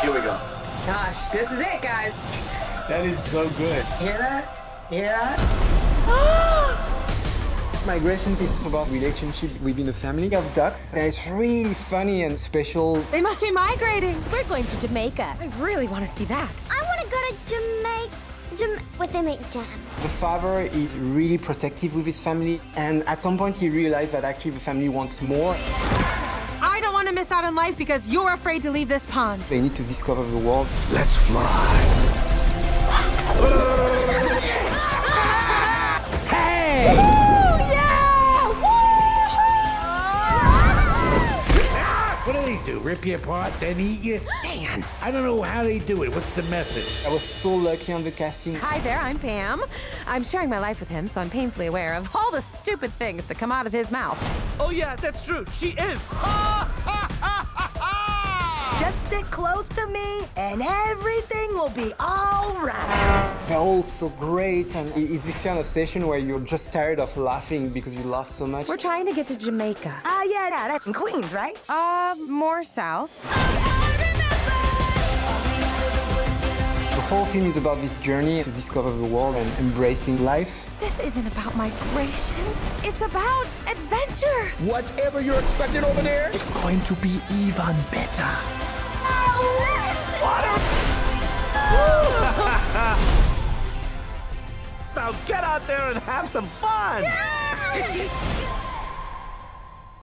Here we go. Gosh, this is it, guys. That is so good. Hear that? Hear that? Migration is about relationship within the family of ducks. And it's really funny and special. They must be migrating. We're going to Jamaica. I really want to see that. I want to go to Jamaica. Jam- where they make jam. The father is really protective with his family, and at some point he realized that actually the family wants more. Miss out on life because you're afraid to leave this pond. They need to discover the world. Let's fly. Hey! What do they do? Rip you apart, then eat you? Dan, I don't know how they do it. What's the method? I was so lucky on the casting. Hi there, I'm Pam. I'm sharing my life with him, so I'm painfully aware of all the stupid things that come out of his mouth. Oh, yeah, that's true. She is. Just stick close to me, and everything will be all right. They're all so great, and it's this kind of session where you're just tired of laughing because you laugh so much. We're trying to get to Jamaica. Ah, yeah, yeah, that's in Queens, right? Uh, more south. The whole film is about this journey to discover the world and embracing life. This isn't about migration. It's about adventure. Whatever you're expecting over there, it's going to be even better. now get out there and have some fun.